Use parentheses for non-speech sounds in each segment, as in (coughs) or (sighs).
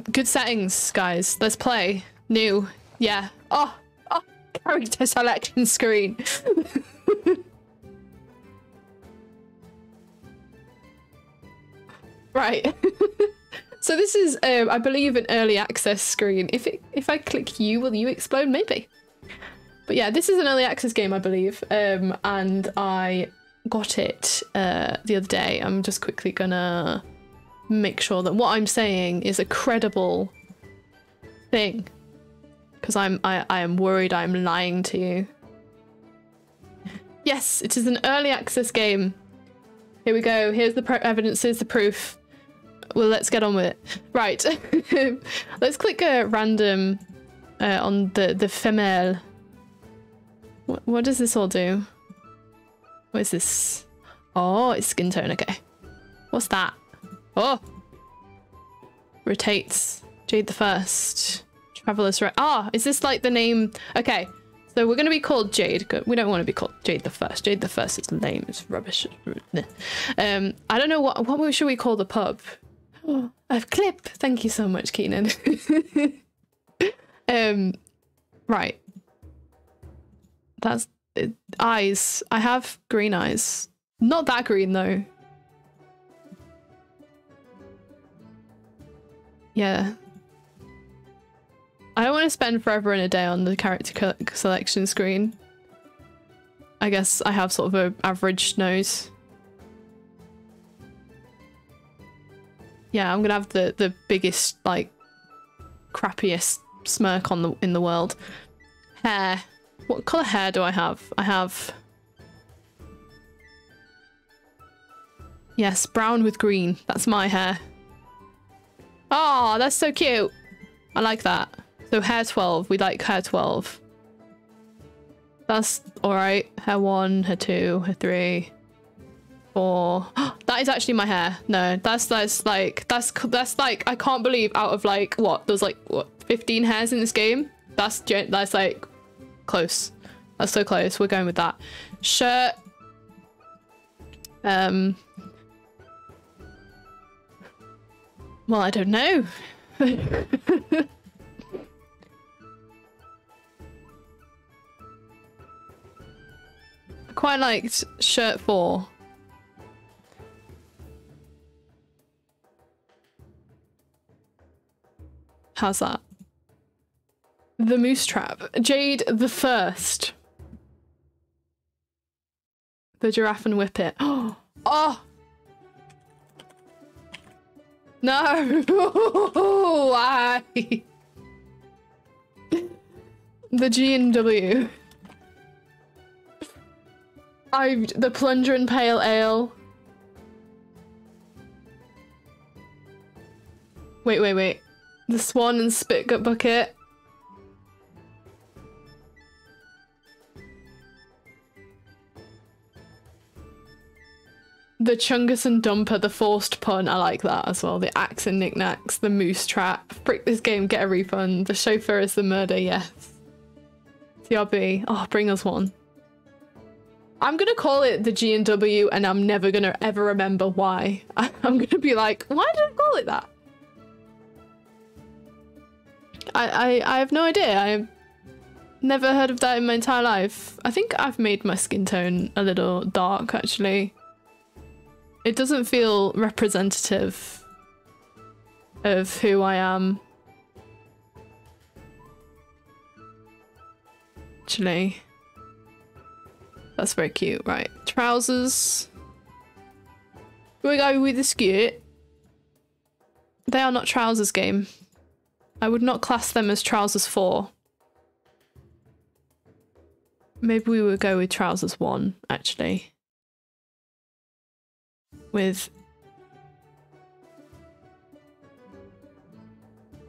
Good settings, guys. Let's play. New. Yeah. Oh, oh character selection screen. (laughs) right. (laughs) so this is, um, I believe, an early access screen. If it, if I click you, will you explode? Maybe. But yeah, this is an early access game, I believe. Um, and I got it uh, the other day. I'm just quickly gonna make sure that what I'm saying is a credible thing. Because I'm I, I am worried I'm lying to you. (laughs) Yes, it is an early access game. Here we go. Here's the evidence. Here's the proof. Well, let's get on with it. (laughs) Right. (laughs) let's click a random uh, on the the femelle. What, what does this all do? What is this? Oh, it's skin tone. Okay. What's that? Oh! Rotates. Jade the First. Traveler's right. Ah, is this like the name? Okay. So we're going to be called Jade. We don't want to be called Jade the First. Jade the First is lame. It's rubbish. Um, I don't know what what should we call the pub. Oh, (gasps) a clip. Thank you so much, Keenan. (laughs) um, right. That's uh, eyes. I have green eyes. Not that green though. Yeah. I don't want to spend forever in a day on the character selection screen. I guess I have sort of an average nose. Yeah, I'm gonna have the the biggest like crappiest smirk on the in the world. Hair. What colour hair do I have? I have Yes, brown with green. That's my hair. Oh, that's so cute. I like that. So hair 12. We like hair 12. That's alright. Hair 1, hair 2, hair 3, 4. (gasps) that is actually my hair. No, that's that's like that's that's like I can't believe out of like what there's like what 15 hairs in this game. That's that's like close. That's so close. We're going with that. Shirt. Um Well, I don't know. (laughs) I quite liked shirt four. How's that? The Moose Trap. Jade the First. The Giraffe and Whip Whippet. (gasps) Oh! No! (laughs) Why? the G and W. I the plunger and pale ale. Wait, wait, wait. The swan and spit gut bucket. The Chungus and Dumper, the forced pun, I like that as well. The axe and knickknacks, the moose trap. Break this game, get a refund. The chauffeur is the murder, yes. TRB, oh, bring us one. I'm gonna call it the G and W and I'm never gonna ever remember why. (laughs) I'm gonna be like, why did I call it that? I, I, I have no idea. I've never heard of that in my entire life. I think I've made my skin tone a little dark actually. It doesn't feel representative of who I am. Actually. That's very cute, right. Trousers. We go with the skirt. They are not trousers game. I would not class them as trousers 4. Maybe we would go with trousers 1, actually with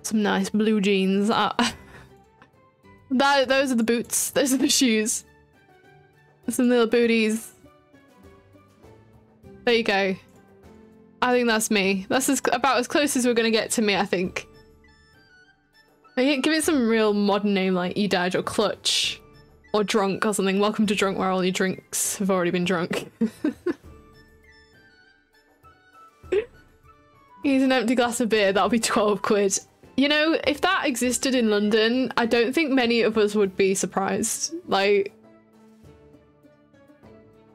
some nice blue jeans. Uh, (laughs) that those are the boots. Those are the shoes. Some little booties. There you go. I think that's me. That's as, about as close as we're gonna get to me, I think. Give it some real modern name like Edaj or Clutch. Or Drunk or something. Welcome to Drunk where all your drinks have already been drunk. (laughs) He's an empty glass of beer, that'll be (laughs) 12 quid. You know, if that existed in London, I don't think many of us would be surprised. Like,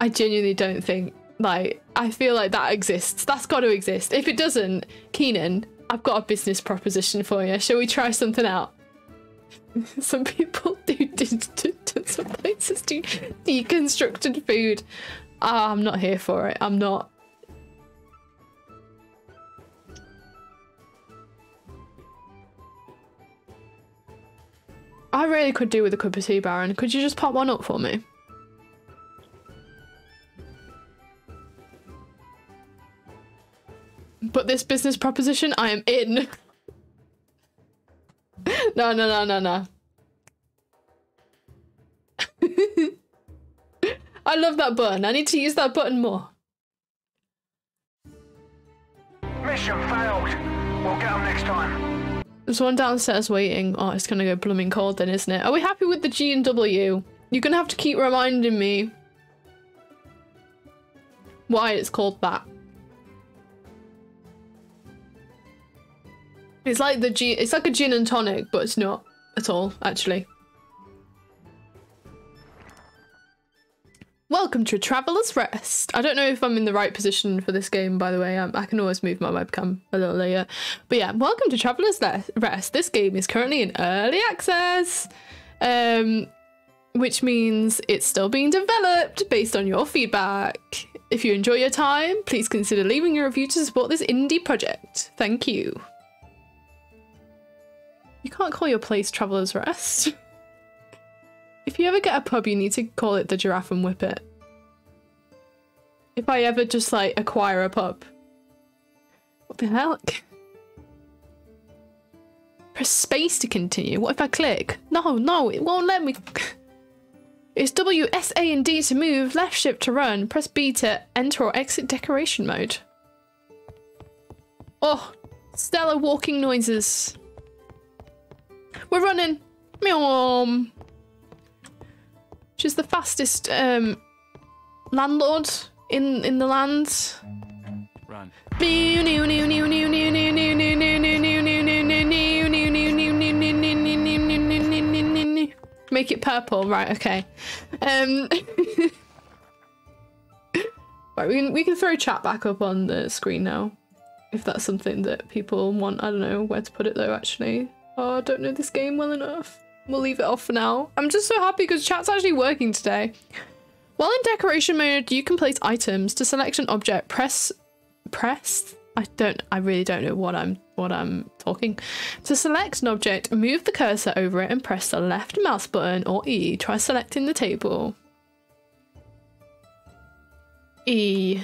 I genuinely don't think, like, I feel like that exists. That's got to exist. If it doesn't, Keenan, I've got a business proposition for you. Shall we try something out? (laughs) some people (laughs) do, do, do, do some places do deconstructed food. Oh, I'm not here for it. I'm not. I really could do with a cup of tea, Baron. Could you just pop one up for me? But this business proposition, I am in. (laughs) no, no, no, no, no. (laughs) I love that button. I need to use that button more. Mission failed. We'll get them next time. There's one downstairs waiting. Oh, it's gonna go blooming cold then, isn't it? Are we happy with the G and W? You're gonna have to keep reminding me why it's called that. It's like the G- it's like a gin and tonic, but it's not at all, actually. Welcome to Traveler's Rest. I don't know if I'm in the right position for this game, by the way. I, I can always move my webcam a little later. But yeah, welcome to Traveler's Rest. This game is currently in early access, um, which means it's still being developed based on your feedback. If you enjoy your time, please consider leaving a review to support this indie project. Thank you. You can't call your place Traveler's Rest. (laughs) if you ever get a pub, you need to call it the Giraffe and Whippet. If I ever just like acquire a pub. What the heck? Press space to continue. What if I click? No, no, it won't let me. It's W, S, A, and D to move, left shift to run, press B to enter or exit decoration mode. Oh, stellar walking noises. We're running. Meow. She's the fastest um, landlord in in the land. Run. Make it purple, right? Okay. Um, (laughs) right, we can we can throw chat back up on the screen now, if that's something that people want. I don't know where to put it though. Actually, oh, I don't know this game well enough. We'll leave it off for now. I'm just so happy because chat's actually working today. While in decoration mode, you can place items. To select an object, press press I don't I really don't know what I'm what I'm talking. To select an object, move the cursor over it and press the left mouse button or E. Try selecting the table. E.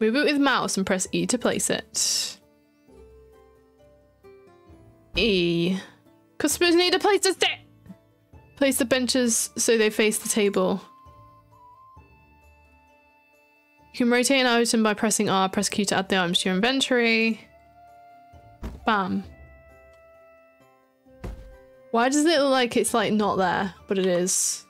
Move it with mouse and press E to place it. E. Customers need a place to sit. Place the benches so they face the table. You can rotate an item by pressing R, press Q to add the items to your inventory. Bam. Why does it look like it's like not there, but it is?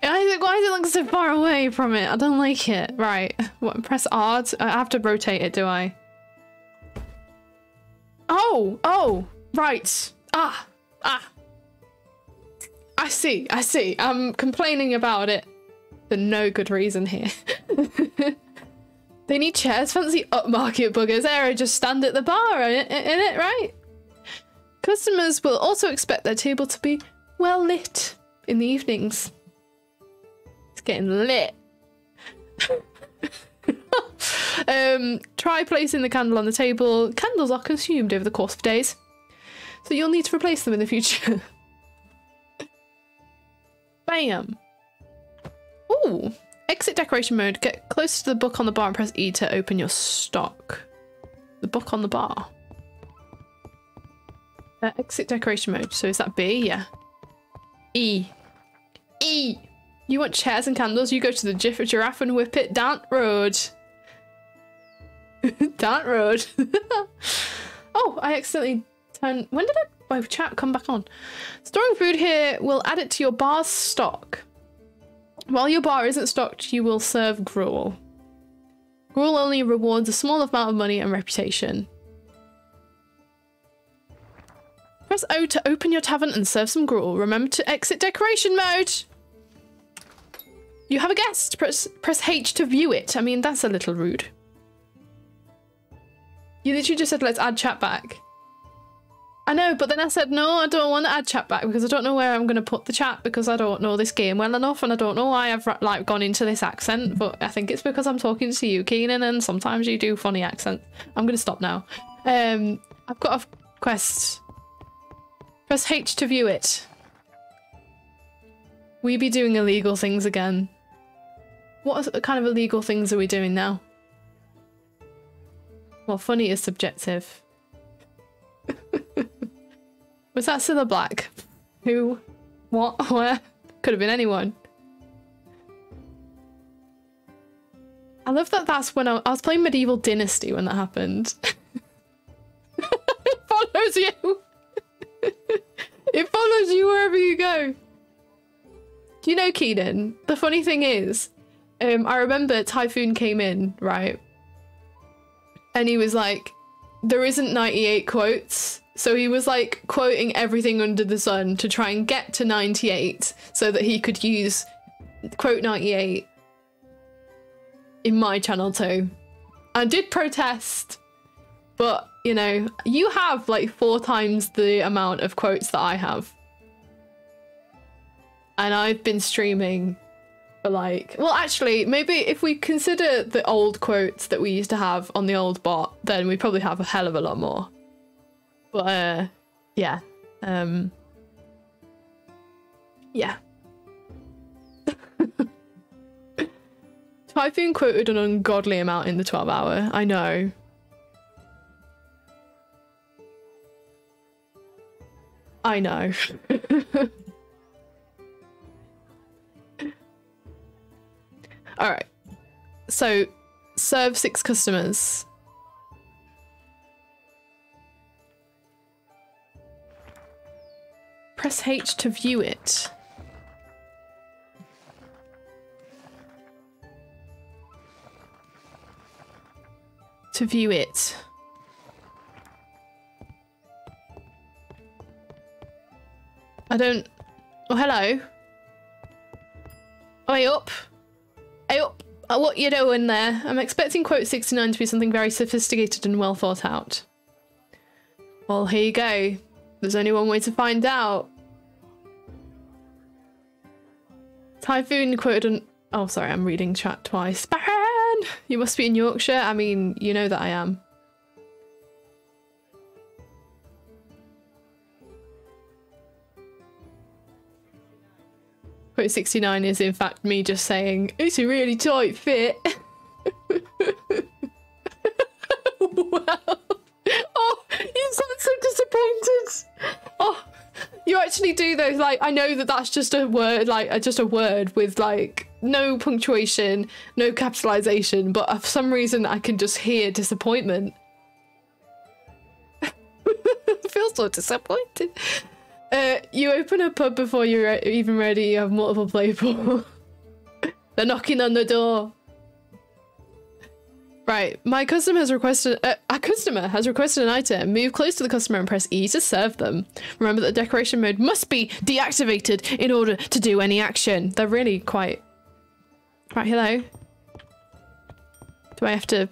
Why does it look so far away from it? I don't like it. Right. What, press R? To, I have to rotate it, do I? Oh! Oh! Right. Ah! Ah! I see, I see. I'm complaining about it for no good reason here. (laughs) they need chairs, fancy upmarket buggers. There, just stand at the bar in it, right? Customers will also expect their table to be well lit in the evenings. It's getting lit. (laughs) (laughs) um, try placing the candle on the table. Candles are consumed over the course of days, so you'll need to replace them in the future. (laughs) Bam. Ooh. Exit decoration mode. Get close to the book on the bar and press E to open your stock. The book on the bar. Uh, exit decoration mode. So is that B? Yeah. E. E. You want chairs and candles? You go to the Gif Giraffe and Whippet Dant Road. (laughs) Dant Road. (laughs) oh, I accidentally turned... When did I my chat come back on. Storing food here will add it to your bar's stock. While your bar isn't stocked, you will serve gruel. Gruel only rewards a small amount of money and reputation. Press O to open your tavern and serve some gruel. Remember to exit decoration mode. You have a guest. Press press H to view it. I mean, that's a little rude. You literally just said, let's add chat back. I know, but then I said, no, I don't want to add chat back because I don't know where I'm going to put the chat because I don't know this game well enough and I don't know why I've like gone into this accent, but I think it's because I'm talking to you, Keenan, and sometimes you do funny accents. I'm going to stop now. Um, I've got a quest. Press H to view it. We be doing illegal things again. What kind of illegal things are we doing now? Well, funny is subjective. (laughs) Was that Cilla Black? Who? What? Where? Could have been anyone. I love that that's when I, I was playing Medieval Dynasty when that happened. (laughs) it follows you! it follows you wherever you go. Do you know, Keenan? The funny thing is, um, I remember Typhoon came in, right? And he was like, there isn't 98 quotes. So he was like quoting everything under the sun to try and get to 98 so that he could use quote 98 in my channel too. I did protest, but you know, you have like four times the amount of quotes that I have. And I've been streaming for like, well, actually, maybe if we consider the old quotes that we used to have on the old bot, then we probably have a hell of a lot more. But uh, yeah, um, yeah. (laughs) Typhoon quoted an ungodly amount in the 12 hour. I know. I know. (laughs) All right. So serve six customers. Press H to view it. To view it. I don't... Oh, hello. Hey up. Hey up. Uh, what you doing there? I'm expecting quote 69 to be something very sophisticated and well thought out. Well, here you go. There's only one way to find out. Typhoon quoted an... Oh, sorry, I'm reading chat twice. Baron! You must be in Yorkshire? I mean, you know that I am. Quote 69 is in fact me just saying, it's a really tight fit. (laughs) wow. (laughs) Oh, you sound so disappointed. Oh, you actually do though. Like, I know that that's just a word, like, uh, just a word with like no punctuation, no capitalization, but for some reason I can just hear disappointment. (laughs) I feel so disappointed. Uh, you open a pub before you're re even ready. You have multiple people. (laughs) They're knocking on the door. Right, my customer has requested- uh, a customer has requested an item. Move close to the customer and press E to serve them. Remember that decoration mode must be deactivated in order to do any action. They're really quite... Right, hello? Do I have to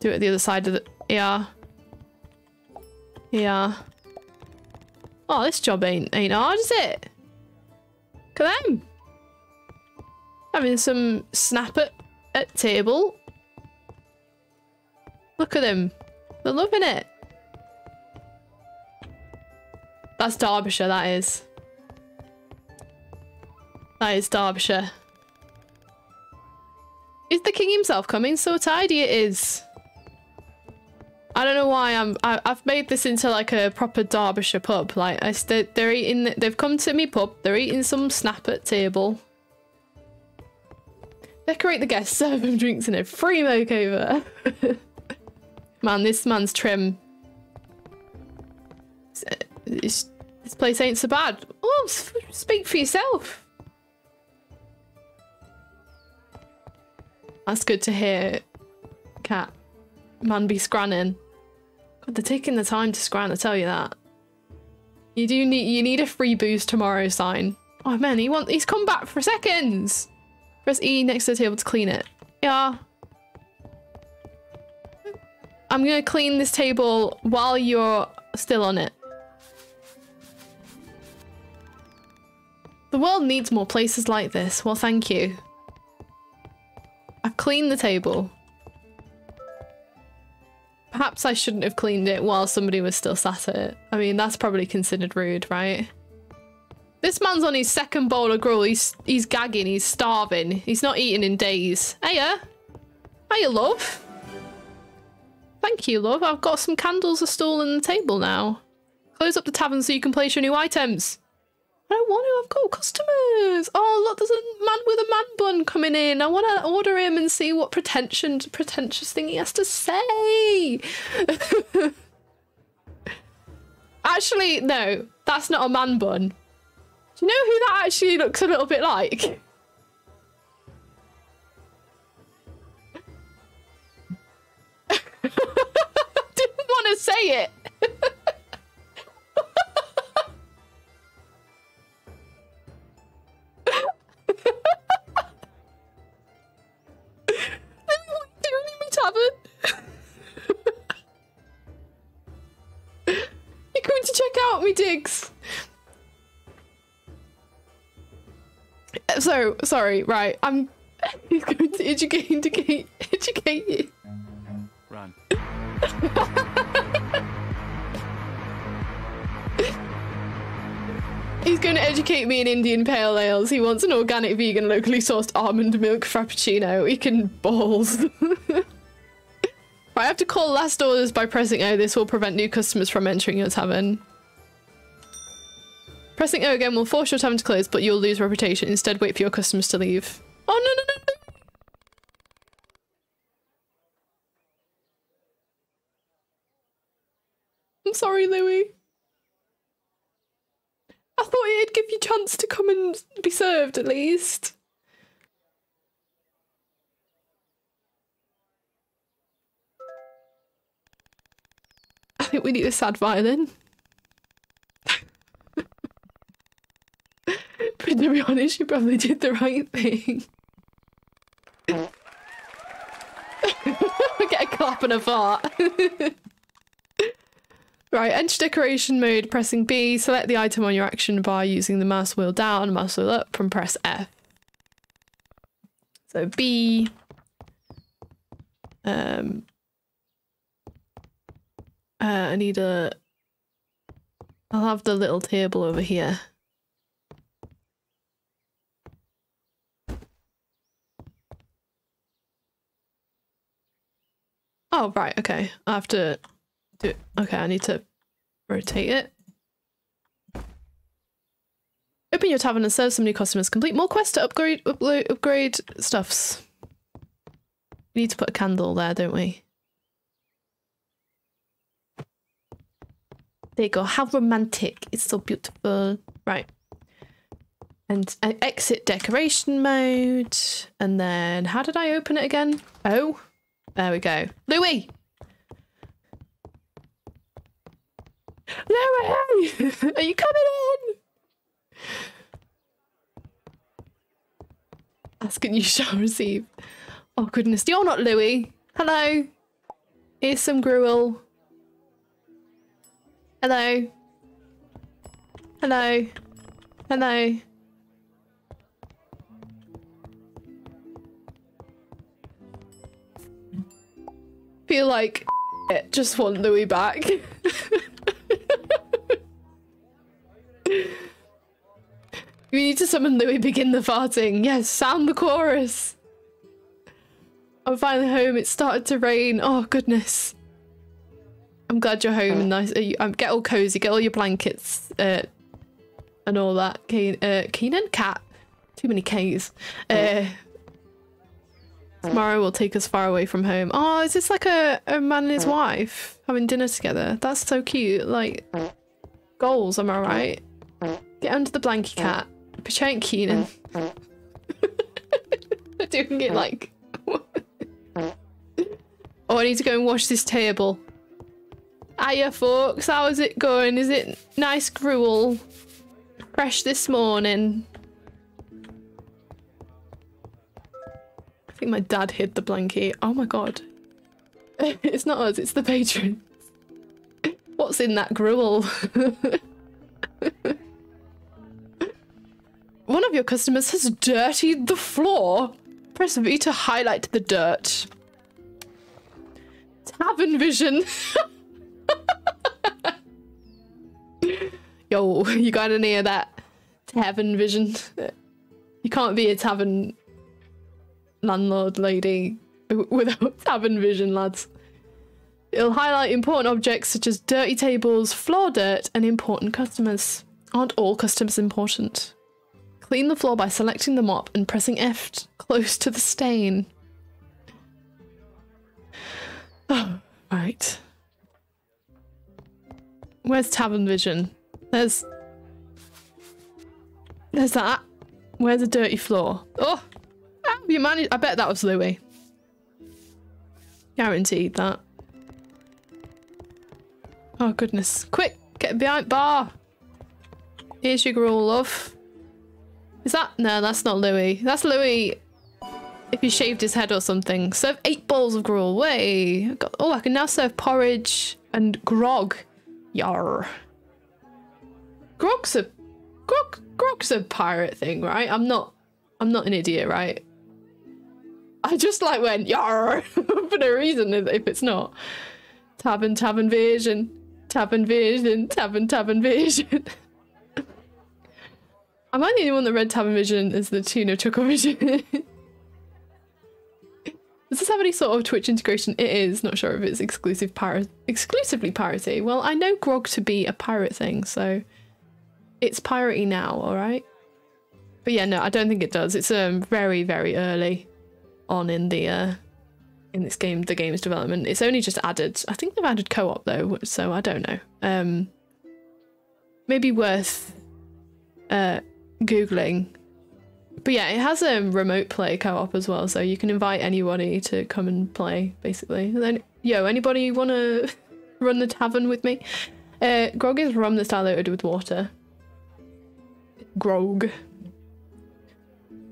do it the other side of the... Yeah. Yeah. Oh, this job ain't ain't hard, is it? At them. Having some snap at, at table. Look at them. They're loving it. That's Derbyshire, that is. That is Derbyshire. Is the king himself coming? So tidy it is. I don't know why I'm. I, I've made this into like a proper Derbyshire pub. Like I, they're, eating. They've come to me pub. They're eating some snap at table. Decorate the guests, (laughs) serve them drinks and a free makeover. (laughs) Man, this man's trim. This, this place ain't so bad. Oh, speak for yourself. That's good to hear. cat. Man be scranning. God, they're taking the time to scran, I tell you that. You do need you need a free boost tomorrow sign. Oh man, he want he's come back for seconds. Press E next to the table to clean it. Yeah. I'm gonna clean this table while you're still on it. The world needs more places like this. Well, thank you. I've cleaned the table. Perhaps I shouldn't have cleaned it while somebody was still sat at it. I mean, that's probably considered rude, right? This man's on his second bowl of gruel. He's he's gagging. He's starving. He's not eaten in days. Hiya. Hiya, love. Thank you, love. I've got some candles, a stool, and the table now. Close up the tavern so you can place your new items. I don't want to. I've got customers. Oh, look, there's a man with a man bun coming in. I want to order him and see what pretension, pretentious thing he has to say. (laughs) Actually, no, that's not a man bun. Do you know who that actually looks a little bit like? (laughs) Didn't want to say it. (laughs) what are you doing in my tavern? You're going to check out me digs. So sorry, right? I'm. He's (laughs) going to educate, educate, educate you. Run. (laughs) He's going to educate me in Indian pale ales. He wants an organic, vegan, locally sourced almond milk frappuccino. He can balls. (laughs) I have to call last orders by pressing O. This will prevent new customers from entering your tavern. Pressing O again will force your tavern to close, but you'll lose reputation. Instead, wait for your customers to leave. Oh, no, no, no, no. I'm sorry, Louis. It'd give you a chance to come and be served at least. I think we need a sad violin. (laughs) but to be honest, you probably did the right thing. (laughs) Get a clap and a fart. (laughs) Right, enter decoration mode, pressing B, select the item on your action bar using the mouse wheel down, mouse wheel up, and press F. So B. Um. Uh, I need a. I'll have the little table over here. Oh, right, okay. I have to do Okay, I need to rotate it. Open your tavern and serve some new customers. Complete more quests to upgrade upload, upgrade stuffs. We need to put a candle there, don't we? There you go. How romantic. It's so beautiful. Right. And uh, exit decoration mode. And then how did I open it again? Oh, there we go. Louis! Louis! Are you coming in? Asking you shall receive. Oh goodness, you're not Louis. Hello. Here's some gruel. Hello. Hello. Hello. Feel like (laughs) it. just want Louis back. (laughs) We need to summon Louis, begin the farting. Yes, sound the chorus. I'm finally home. It started to rain. Oh, goodness. I'm glad you're home and nice. You, um, get all cozy, get all your blankets uh, and all that. Keen, uh, Keenan? Cat. Too many K's. Uh, tomorrow will take us far away from home. Oh, is this like a, a man and his wife having dinner together? That's so cute. Like, goals, am I right? Get under the blankie cat. Portray Keenan. (laughs) Doing it like. (laughs) Oh, I need to go and wash this table. Hiya, folks. How is it going? Is it nice gruel? Fresh this morning. I think my dad hid the blankie. Oh my god. (laughs) it's not us, it's the patrons. What's in that gruel? One of your customers has dirtied the floor. Press V to highlight the dirt. Tavern vision. (laughs) Yo, you got any of that tavern vision? You can't be a tavern landlord lady (laughs) without tavern vision, lads. It'll highlight important objects such as dirty tables, floor dirt, and important customers. Aren't all customers important? Clean the floor by selecting the mop and pressing F close to the stain. (sighs) Oh, right. Where's Tavern Vision? There's... There's that. Where's the dirty floor? Oh! How you managed? I bet that was Louis. Guaranteed that. Oh goodness. Quick! Get behind bar! Here's your gruel, love. Is that? No, that's not Louis. That's Louis if he shaved his head or something. Serve eight bowls of gruel. Way. Oh, I can now serve porridge and grog. Yar. Grog's a grog. Grog's a pirate thing, right? I'm not. I'm not an idiot, right? I just like went yar (laughs) for no reason if it's not. Tavern, tavern vision. Tavern vision. Tavern, tavern vision. (laughs) Am I the only one that read Tavern Vision as the tune of Chuckle Vision? (laughs) Does this have any sort of Twitch integration? It is. Not sure if it's exclusive pirate, exclusively piratey. Well, I know Grog to be a pirate thing, so it's piratey now, all right. But yeah, no, I don't think it does. It's um very very early on in the uh in this game, the game's development. It's only just added. I think they've added co-op though, so I don't know. Um, maybe worth uh googling but yeah, it has a remote play co-op as well, so you can invite anybody to come and play, basically. And then, yo, anybody want to (laughs) run the tavern with me? Uh, grog is rum that's diluted with water. Grog.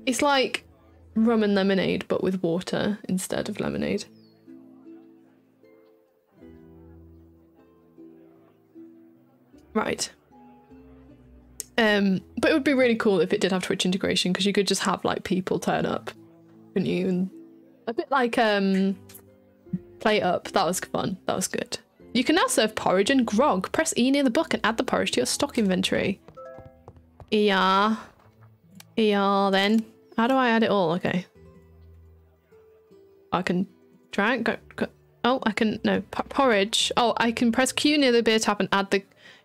It's like rum and lemonade, but with water instead of lemonade. Right. Um, but it would be really cool if it did have Twitch integration because you could just have like people turn up, couldn't you? And a bit like um, play up. That was fun. That was good. You can now serve porridge and grog. Press E near the book and add the porridge to your stock inventory. Yeah. Yeah, then. How do I add it all? Okay. I can drink. Go, go. Oh, I can. No, porridge. Oh, I can press Q near the beer tap and add the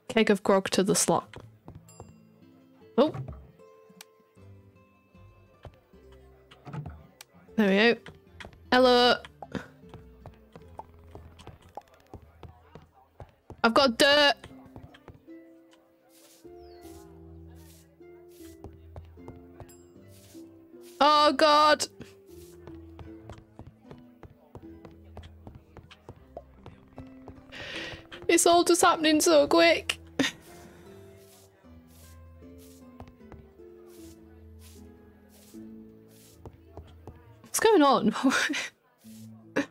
keg of grog to the slot. Oh. There we go. Hello. I've got dirt. Oh god. It's all just happening so quick. Going (laughs) on?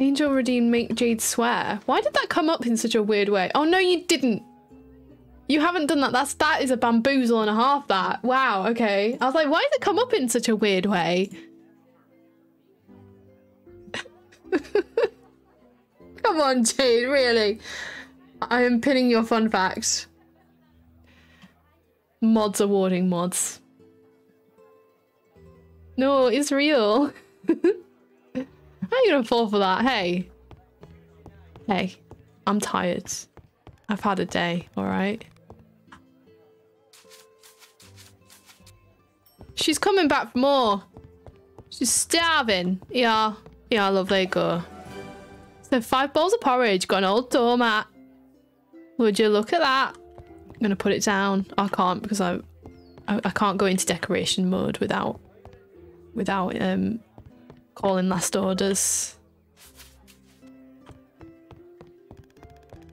Angel redeem make Jade swear. Why did that come up in such a weird way? Oh no, you didn't. You haven't done that. That's that is a bamboozle and a half. That wow. Okay. I was like, why did it come up in such a weird way? (laughs) come on, Jade. Really? I am pinning your fun facts. Mods awarding mods. No, it's real. (laughs) You gonna fall for that? Hey. Hey. I'm tired. I've had a day, alright? She's coming back for more. She's starving. Yeah. Yeah, lovely. Go. So five bowls of porridge. Got an old doormat. Would you look at that? I'm gonna put it down. I can't because I, I, I can't go into decoration mode without without um Calling last orders.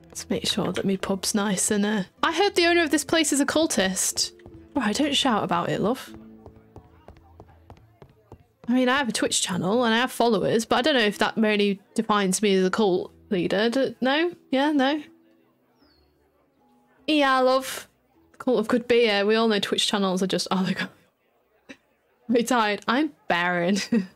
Let's make sure that my pub's nice and uh I heard the owner of this place is a cultist. Right, don't shout about it, love. I mean, I have a Twitch channel and I have followers, but I don't know if that really defines me as a cult leader. No? Yeah, no? Yeah, love. Cult of Good Beer. We all know Twitch channels are just, oh, retired. I'm barren. (laughs)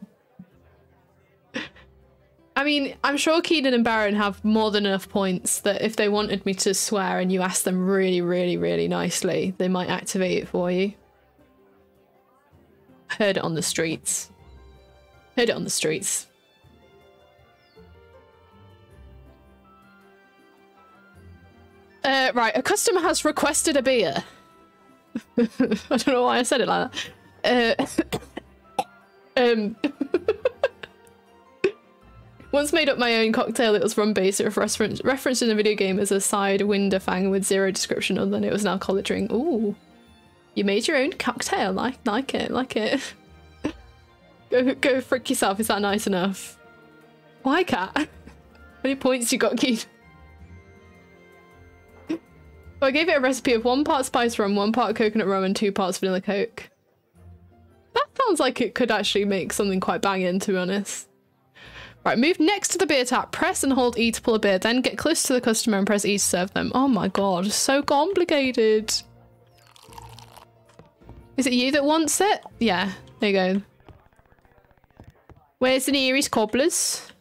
I mean, I'm sure Keenan and Baron have more than enough points that if they wanted me to swear and you ask them really, really, really nicely, they might activate it for you. Heard it on the streets. Heard it on the streets. Uh, right, a customer has requested a beer. (laughs) I don't know why I said it like that. Uh, (coughs) um, (laughs) once made up my own cocktail. It was rum based. It referenced referenced in the video game as a side window fang with zero description other than it was an alcoholic drink. Ooh, you made your own cocktail. Like like it, like it. (laughs) go go frick yourself. Is that nice enough? Why cat? (laughs) How many points you got, Keith? So I gave it a recipe of one part spice rum, one part coconut rum, and two parts vanilla coke. That sounds like it could actually make something quite banging, to be honest. Right, move next to the beer tap, press and hold E to pull a beer, then get close to the customer and press E to serve them. Oh my god, so complicated. Is it you that wants it? Yeah, there you go. Where's the nearest cobblers?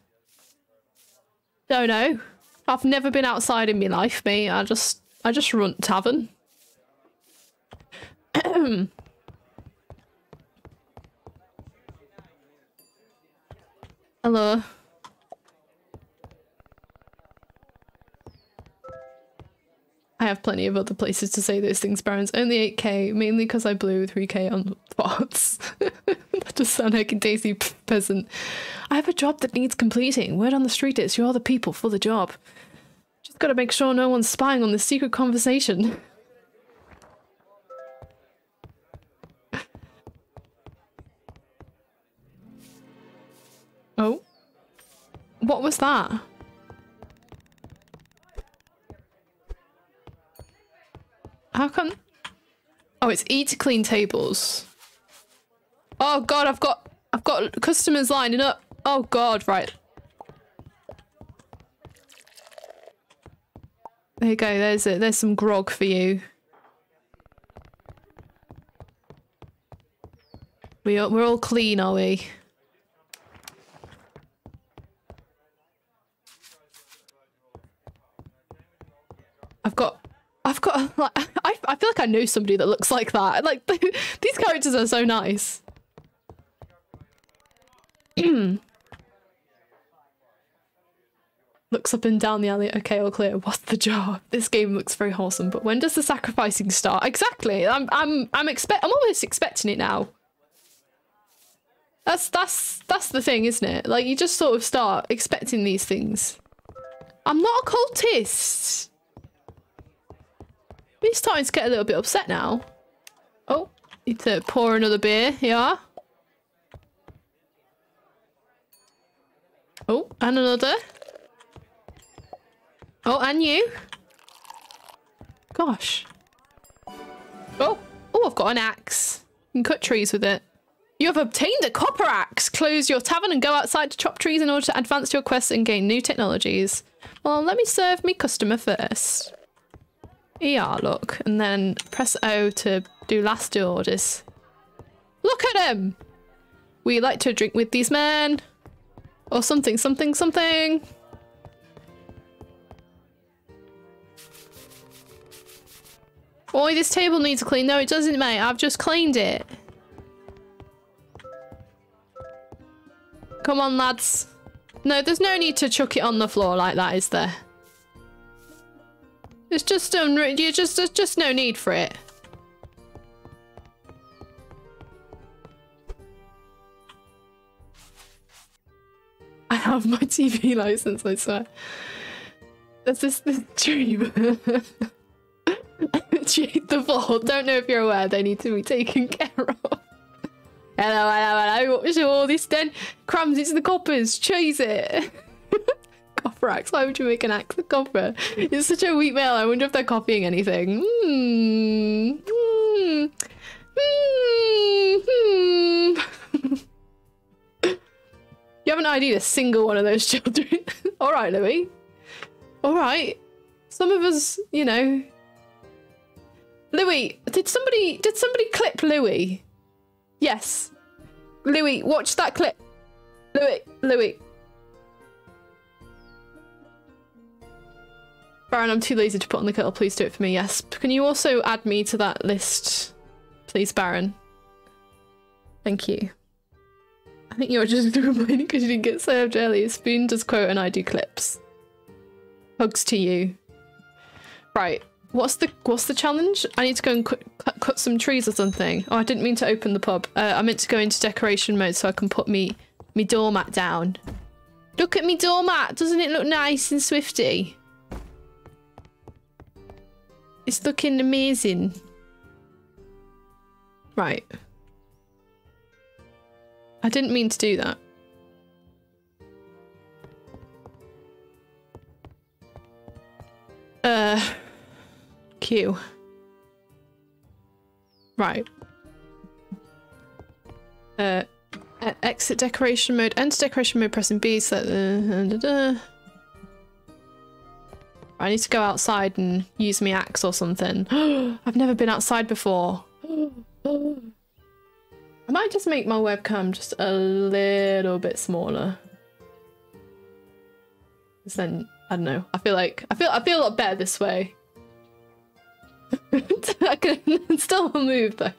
Don't know. I've never been outside in my life, me. I just I just run tavern. (clears throat) Hello. I have plenty of other places to say those things, Barons. Only 8k, mainly because I blew 3k on bots. (laughs) that does sound like a daisy peasant. I have a job that needs completing. Word on the street is you're the people for the job. Just gotta make sure no one's spying on this secret conversation. Oh. What was that? How come? Oh, it's E to clean tables. Oh god, I've got I've got customers lining up. Oh god, right. There you go. There's there's some grog for you. We are, we're all clean, are we? I've got, I've got, like, I, I feel like I know somebody that looks like that. (laughs) Like, (laughs) these characters are so nice. (clears throat) Looks up and down the alley. Okay, all clear. What's the job? This game looks very wholesome, but when does the sacrificing start? Exactly. I'm I'm I'm expect I'm almost expecting it now. That's that's that's the thing, isn't it? Like you just sort of start expecting these things. I'm not a cultist. We're starting to get a little bit upset now. Oh, need to pour another beer. Yeah. Oh, and another. Oh, and you. Gosh. Oh, oh, I've got an axe. You can cut trees with it. You have obtained a copper axe. Close your tavern and go outside to chop trees in order to advance your quests and gain new technologies. Well, let me serve me customer first. Yeah, look. And then press O to do last orders. Look at him! We like to drink with these men. Or something, something, something. Boy, this table needs a clean. No, it doesn't, mate. I've just cleaned it. Come on, lads. No, there's no need to chuck it on the floor like that, is there? It's just um, you just there's just no need for it. I have my TV (laughs) license, I swear. That's this, this (laughs) dream. (laughs) Cheat the vault. Don't know if you're aware they need to be taken care of. Hello, hello, hello. What's all this then? Crumbs, it's the coppers. Chase it. Why would you make an axe of copper? It's such a weak mail. I wonder if they're copying anything. Hmm. Hmm. hmm. (laughs) you haven't ID'd a single one of those children. (laughs) All right, Louis. All right. Some of us, you know. Louis, did somebody did somebody clip Louis? Yes. Louis, watch that clip. Louis, Louis. Baron, I'm too lazy to put on the kettle. Please do it for me. Yes. Can you also add me to that list, please, Baron? Thank you. I think you're just (laughs) reminding because you didn't get served earlier. Spoon does quote and I do clips. Hugs to you. Right. What's the what's the challenge? I need to go and cut, cut, cut some trees or something. Oh, I didn't mean to open the pub. Uh, I meant to go into decoration mode so I can put me me doormat down. Look at me doormat. Doesn't it look nice and swifty? It's looking amazing. Right. I didn't mean to do that. Uh, Q. Right. Uh, exit decoration mode. Enter decoration mode. Pressing B. So. Uh, da, da. I need to go outside and use my axe or something. (gasps) I've never been outside before. I might just make my webcam just a little bit smaller. 'Cause then I don't know. I feel like I feel I feel a lot better this way. (laughs) I can (laughs) still move though.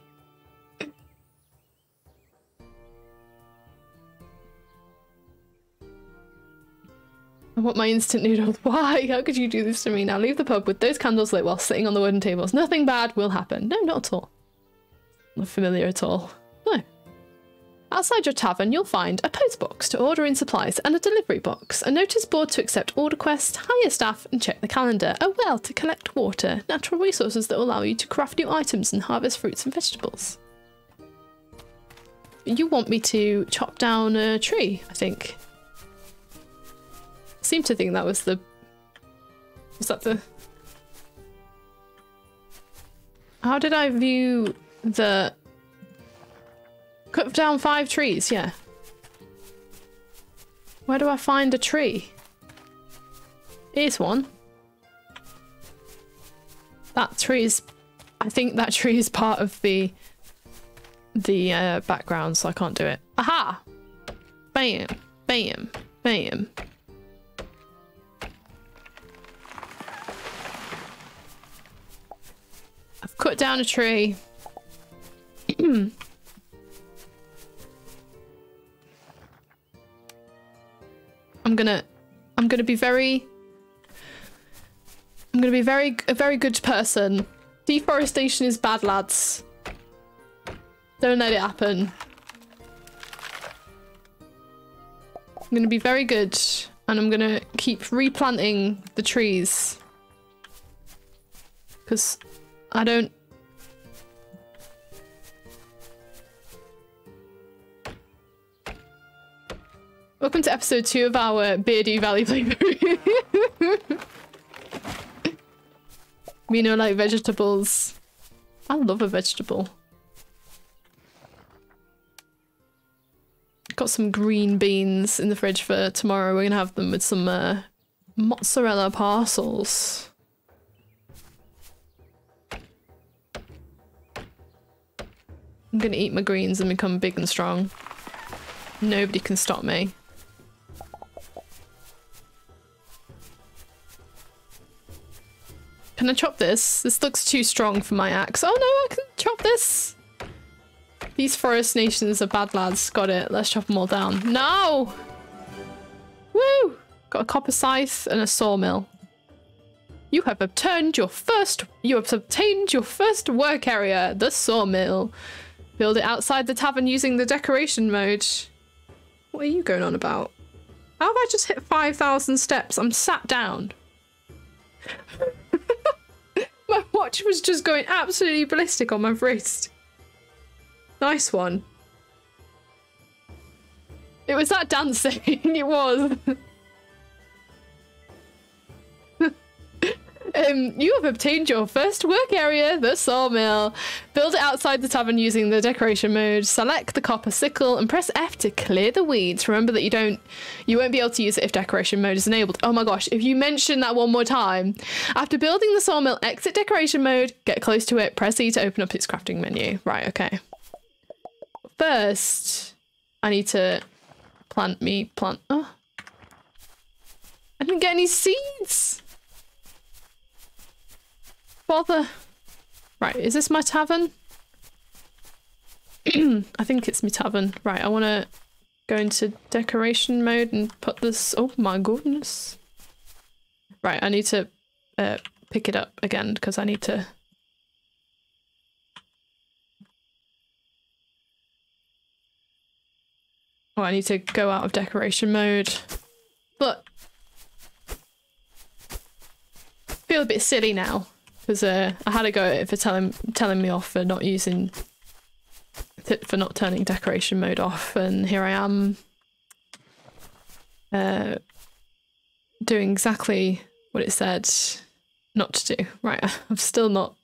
I want my instant noodles. (laughs) Why? How could you do this to me? Now leave the pub with those candles lit while sitting on the wooden tables. Nothing bad will happen. No, not at all. Not familiar at all. No. Outside your tavern, you'll find a post box to order in supplies and a delivery box, a notice board to accept order quests, hire staff, and check the calendar, a well to collect water, natural resources that will allow you to craft new items and harvest fruits and vegetables. You want me to chop down a tree, I think. Seem to think that was the. Was that the. How did I view the Cut down five trees, yeah. Where do I find a tree? Here's one. That tree is... I think that tree is part of the... the uh, background, so I can't do it. Aha! Bam! Bam! Bam! I've cut down a tree. (clears throat) I'm gonna, I'm gonna be very, I'm gonna be very, a very good person. Deforestation is bad, lads. Don't let it happen. I'm gonna be very good, and I'm gonna keep replanting the trees. Because I don't Welcome to episode two of our Beardy Valley playthrough. (laughs) we know like vegetables. I love a vegetable. Got some green beans in the fridge for tomorrow. We're gonna have them with some uh, mozzarella parcels. I'm gonna eat my greens and become big and strong. Nobody can stop me. Can I chop this? This looks too strong for my axe. Oh no, I can chop this. These forest nations are bad lads. Got it. Let's chop them all down. No! Woo! Got a copper scythe and a sawmill. You have obtained your first- you have obtained your first work area, the sawmill. Build it outside the tavern using the decoration mode. What are you going on about? How have I just hit 5,000 steps? I'm sat down. (laughs) My watch was just going absolutely ballistic on my wrist. Nice one. It was that dancing. (laughs) it was. Um, you have obtained your first work area, the sawmill. Build it outside the tavern using the decoration mode. Select the copper sickle and press F to clear the weeds. Remember that you don't, you won't be able to use it if decoration mode is enabled. Oh my gosh, if you mention that one more time. After building the sawmill, exit decoration mode, get close to it, press E to open up its crafting menu. Right, okay. First, I need to plant me, plant, oh. I didn't get any seeds bother? Right, is this my tavern? (clears throat) I think it's my tavern. Right, I want to go into decoration mode and put this... Oh my goodness. Right, I need to uh, pick it up again because I need to... Oh, I need to go out of decoration mode. But... feel a bit silly now because uh, I had a go at it for telling telling me off for not using for not turning decoration mode off, and here I am uh, doing exactly what it said not to do. Right, (laughs) I've still not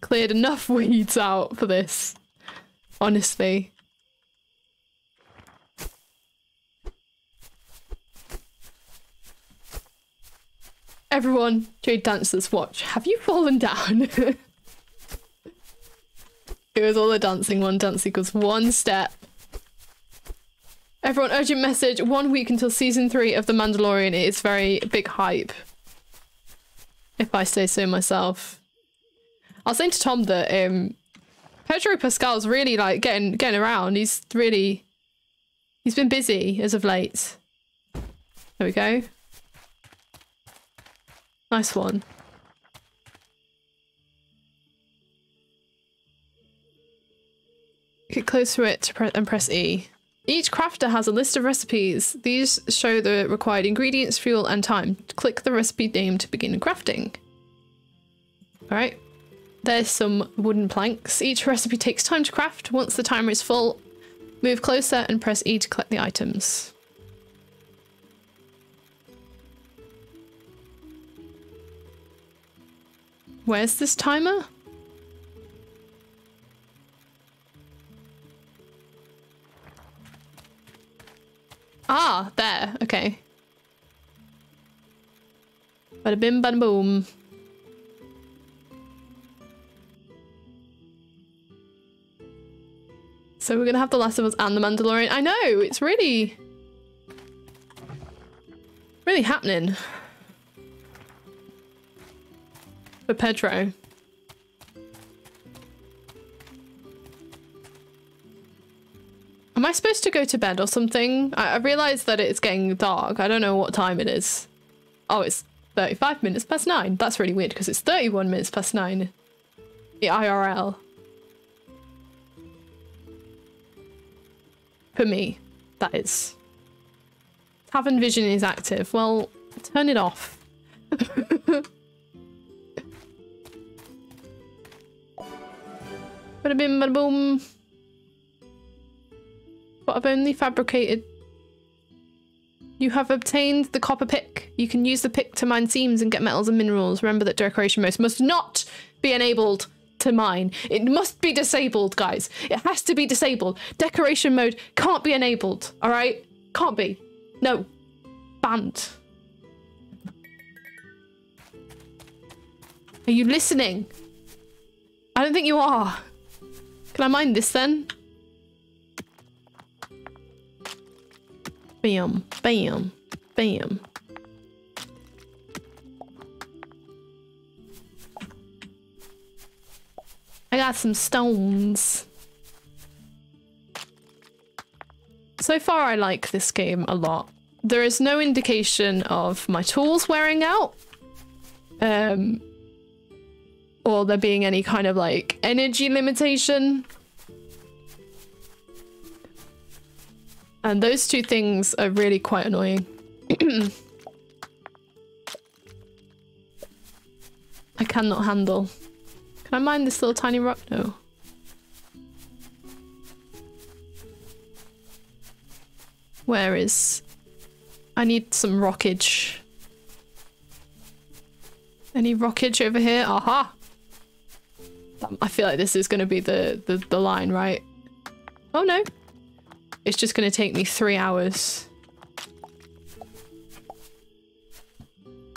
cleared enough (laughs) weeds out for this, honestly. Everyone, Jade Dancers, watch. Have you fallen down? (laughs) it was all the dancing one. Dance equals one step. Everyone, urgent message. One week until season three of The Mandalorian. It is very big hype. If I say so myself. I was saying to Tom that um, Pedro Pascal's really like getting getting around. He's really he's been busy as of late. There we go. Nice one. Get close to it to pre and press E. Each crafter has a list of recipes. These show the required ingredients, fuel, and time. Click the recipe name to begin crafting. Alright. There's some wooden planks. Each recipe takes time to craft. Once the timer is full, move closer and press E to collect the items. Where's this timer? Ah, there. Okay. Bada bim bada boom. So we're gonna have The Last of Us and The Mandalorian. I know, it's really... Really happening. For Pedro. Am I supposed to go to bed or something? I, I realize that it's getting dark. I don't know what time it is. Oh, it's 35 minutes past 9. That's really weird because it's 31 minutes past 9. The IRL. For me, that is. Tavern vision is active. Well, turn it off. (laughs) Bada bim bada boom. But I've only fabricated. You have obtained the copper pick. You can use the pick to mine seams and get metals and minerals. Remember that decoration mode must not be enabled to mine. It must be disabled, guys. It has to be disabled. Decoration mode can't be enabled, all right? Can't be. No. Banned. Are you listening? I don't think you are. Can I mine this then? Bam, bam, bam. I got some stones. So far I like this game a lot. There is no indication of my tools wearing out. Um, or there being any kind of like energy limitation. And those two things are really quite annoying. (clears throat) I cannot handle. Can I mine this little tiny rock? No. Where is... I need some rockage. Any rockage over here? Aha! I feel like this is going to be the, the, the line, right? Oh no. It's just going to take me three hours.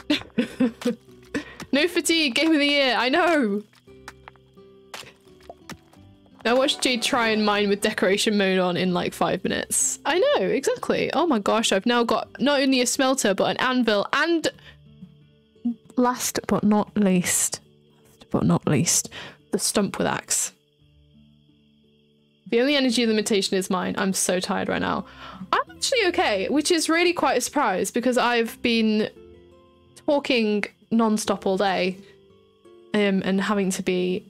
(laughs) no fatigue, game of the year, I know! I watched Jade try and mine with decoration mode on in like five minutes. I know, exactly. Oh my gosh, I've now got not only a smelter, but an anvil and last but not least, last but not least, the stump with axe. The only energy limitation is mine. I'm so tired right now. I'm actually okay, which is really quite a surprise because I've been talking non-stop all day um, and having to be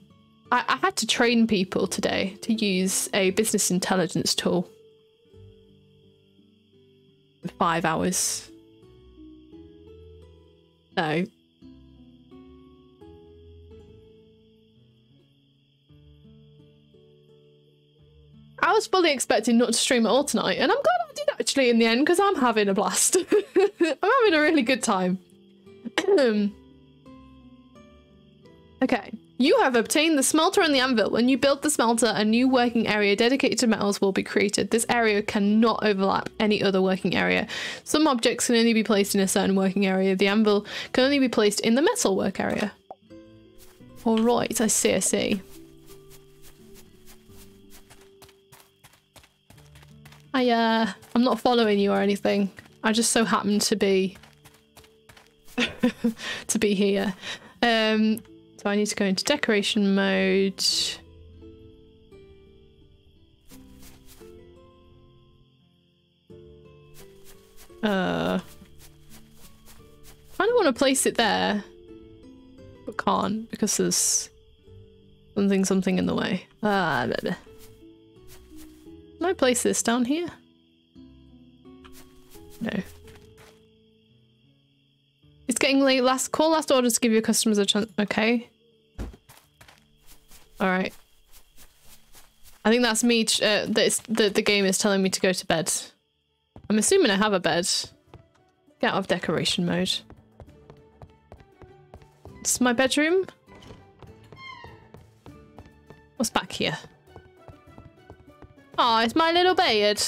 I, I had to train people today to use a business intelligence tool. Five hours. No. I was fully expecting not to stream at all tonight, and I'm glad I did actually in the end because I'm having a blast. (laughs) I'm having a really good time. (clears throat) okay. You have obtained the smelter and the anvil. When you build the smelter, a new working area dedicated to metals will be created. This area cannot overlap any other working area. Some objects can only be placed in a certain working area. The anvil can only be placed in the metal work area. All right, I see, I see. I, uh, I'm not following you or anything. I just so happen to be, (laughs) to be here. Um, so I need to go into decoration mode. Uh, I kind of want to place it there, but can't because there's something something in the way. Ah. Can I place this down here? No. It's getting late. Last call last orders to give your customers a chance. Okay. All right. I think that's me. Uh, that the the game is telling me to go to bed. I'm assuming I have a bed. Get out of decoration mode. It's my bedroom. What's back here? Oh, it's my little bed.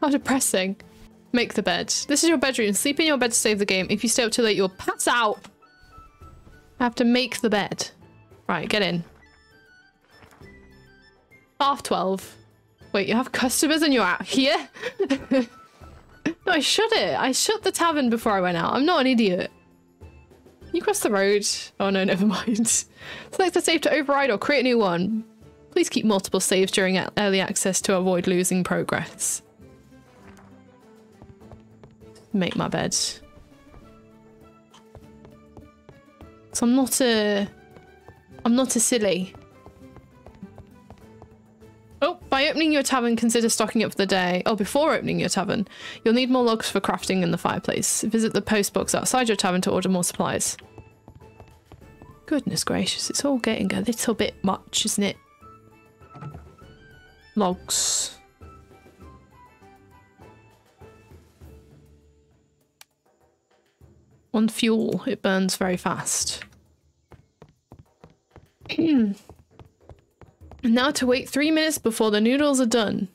How depressing. Make the bed. This is your bedroom. Sleep in your bed to save the game. If you stay up too late, you'll pass out. I have to make the bed. Right, get in. Half 12. Wait, you have customers and you're out here? (laughs) no, I shut it. I shut the tavern before I went out. I'm not an idiot. You cross the road. Oh no, never (laughs) mind. Select a save to override or create a new one. Please keep multiple saves during early access to avoid losing progress. Make my bed. So I'm not a... I'm not a silly. Oh, by opening your tavern, consider stocking up for the day. Oh, before opening your tavern, you'll need more logs for crafting in the fireplace. Visit the post box outside your tavern to order more supplies. Goodness gracious, it's all getting a little bit much, isn't it? Logs. On fuel, it burns very fast. (clears throat) now to wait three minutes before the noodles are done.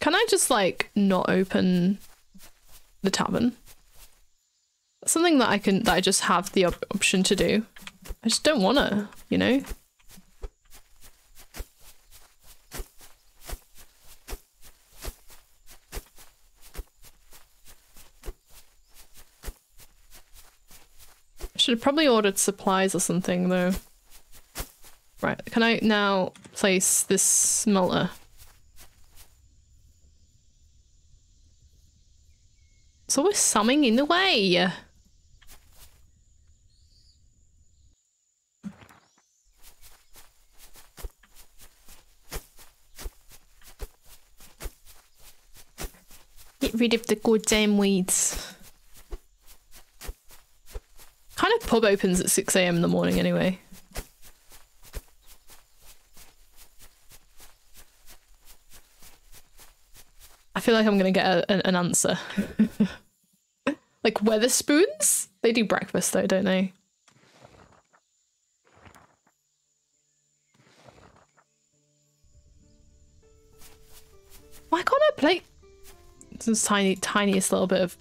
Can I just like not open the tavern? something that I can that I just have the op option to do. I just don't wanna, you know? Should have probably ordered supplies or something though. Right, can I now place this smelter? It's always something in the way. get rid of the goddamn weeds. Kind of pub opens at 6am in the morning anyway. I feel like I'm going to get a, an, an answer. (laughs) like Wetherspoons? They do breakfast though, don't they? Why can't I play? This tiny, tiniest little bit of.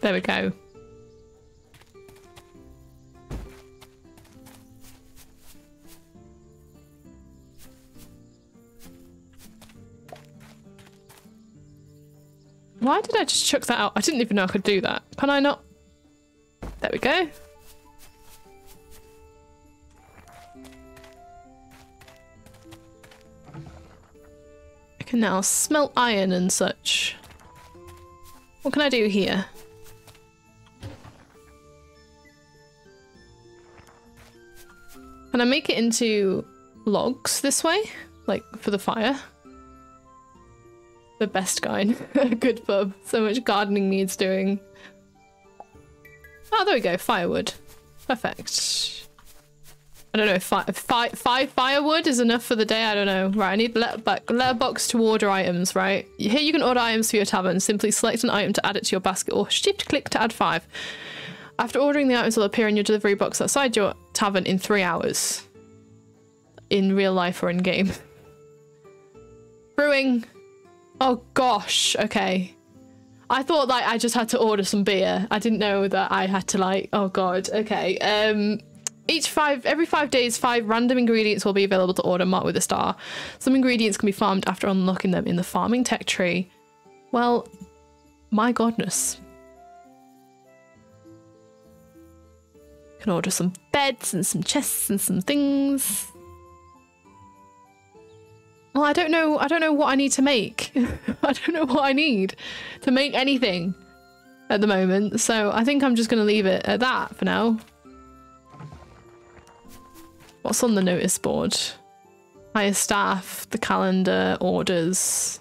There we go. Why did I just chuck that out? I didn't even know I could do that. Can I not? There we go. Can now smelt iron and such. What can I do here? Can I make it into logs this way? Like for the fire? The best guide. (laughs) Good pub. So much gardening needs doing. Oh, there we go. Firewood. Perfect. I don't know if fi fi five firewood is enough for the day. I don't know. Right, I need letterbox, letterbox to order items, right? Here you can order items for your tavern. Simply select an item to add it to your basket or shift click to add five. After ordering the items will appear in your delivery box outside your tavern in three hours. In real life or in game. (laughs) Brewing. Oh gosh, okay. I thought like I just had to order some beer. I didn't know that I had to like, oh god, okay. Um, each five, every five days, five random ingredients will be available to order marked with a star. Some ingredients can be farmed after unlocking them in the farming tech tree. Well, my godness. Can order some beds and some chests and some things. Well, I don't know. I don't know what I need to make. (laughs) I don't know what I need to make anything at the moment. So I think I'm just going to leave it at that for now. What's on the notice board? Hire staff, the calendar, orders.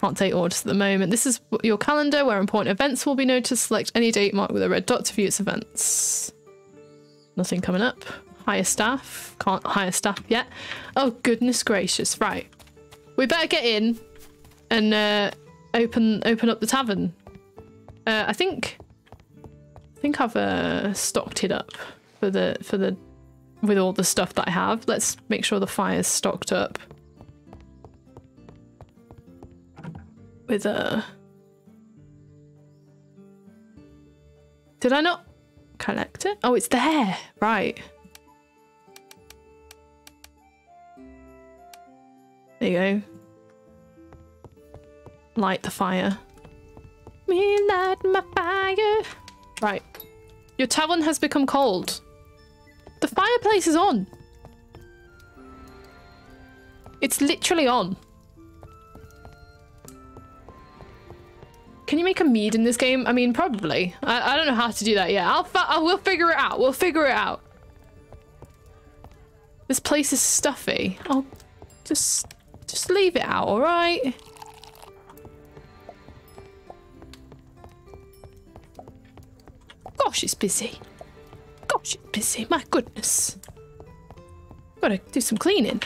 Can't take orders at the moment. This is your calendar where important events will be noticed. Select any date marked with a red dot to view its events. Nothing coming up. Hire staff. Can't hire staff yet. Oh, goodness gracious. Right. We better get in and uh, open open up the tavern. Uh, I think I think I've uh, stocked it up for the for the with all the stuff that I have. Let's make sure the fire's stocked up. With a... Uh... Did I not collect it? Oh, it's there. Right. There you go. Light the fire. Me light my fire. Right. Your tavern has become cold. The fireplace is on. It's literally on. Can you make a mead in this game? I mean, probably. I, I don't know how to do that yet. I'll, I will figure it out. We'll figure it out. This place is stuffy. I'll just, just leave it out, all right? Gosh, it's busy. Gosh, busy. My goodness. Gotta do some cleaning.